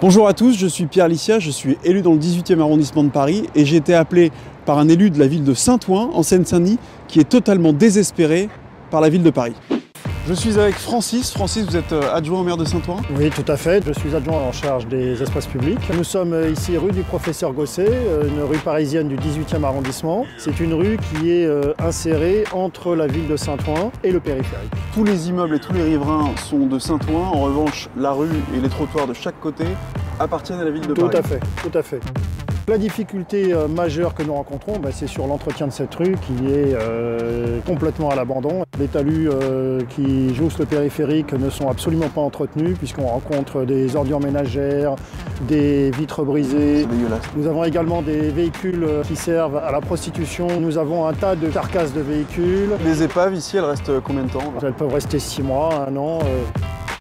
Bonjour à tous, je suis Pierre Licia, je suis élu dans le 18e arrondissement de Paris et j'ai été appelé par un élu de la ville de Saint-Ouen, en Seine-Saint-Denis, qui est totalement désespéré par la ville de Paris. Je suis avec Francis. Francis, vous êtes euh, adjoint au maire de Saint-Ouen Oui, tout à fait. Je suis adjoint en charge des espaces publics. Nous sommes euh, ici rue du Professeur Gosset, euh, une rue parisienne du 18e arrondissement. C'est une rue qui est insérée entre la ville de Saint-Ouen et le périphérique. Tous les immeubles et tous les riverains sont de Saint-Ouen. En revanche, la rue et les trottoirs de chaque côté appartiennent à la ville de Paris. Tout à fait, tout à fait. La difficulté euh, majeure que nous rencontrons, bah, c'est sur l'entretien de cette rue qui est euh, complètement à l'abandon. Les talus euh, qui jouxent le périphérique ne sont absolument pas entretenus puisqu'on rencontre des ordures ménagères, des vitres brisées. Nous avons également des véhicules qui servent à la prostitution. Nous avons un tas de carcasses de véhicules. Les épaves ici, elles restent combien de temps? Elles peuvent rester six mois, un an.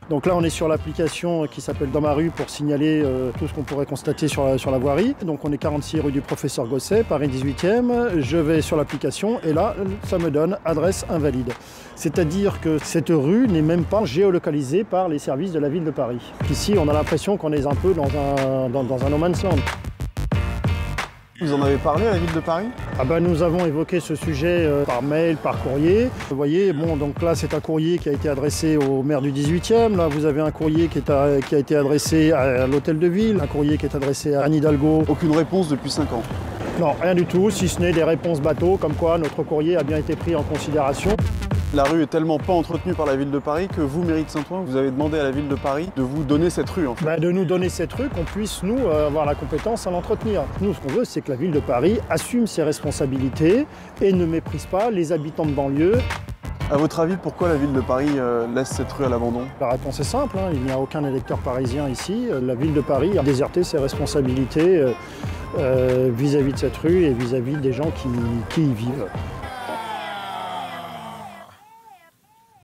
Donc là, on est sur l'application qui s'appelle Dans ma rue pour signaler euh, tout ce qu'on pourrait constater sur la, voirie. Donc on est 46 rue du Professeur Gosset, Paris 18e. Je vais sur l'application et là, ça me donne adresse invalide. C'est-à-dire que cette rue n'est même pas géolocalisée par les services de la ville de Paris. Ici, on a l'impression qu'on est un peu dans un, dans, dans un no man's land. Vous en avez parlé à la ville de Paris? Ah ben, Nous avons évoqué ce sujet euh, par mail, par courrier. Vous voyez, bon, donc là c'est un courrier qui a été adressé au maire du 18e. Là vous avez un courrier qui, est qui a été adressé à, l'hôtel de ville, un courrier qui est adressé à Anne Hidalgo. Aucune réponse depuis 5 ans Non, rien du tout, si ce n'est des réponses bateaux, comme quoi notre courrier a bien été pris en considération. La rue est tellement pas entretenue par la ville de Paris que vous, mairie de Saint-Ouen, vous avez demandé à la ville de Paris de vous donner cette rue. En fait. Bah, de nous donner cette rue, qu'on puisse, nous, euh, avoir la compétence à l'entretenir. Nous, ce qu'on veut, c'est que la ville de Paris assume ses responsabilités et ne méprise pas les habitants de banlieue. À votre avis, pourquoi la ville de Paris euh, laisse cette rue à l'abandon? La réponse est simple, hein. il n'y a aucun électeur parisien ici. Euh, la ville de Paris a déserté ses responsabilités vis-à-vis de cette rue et vis-à-vis des gens qui y vivent.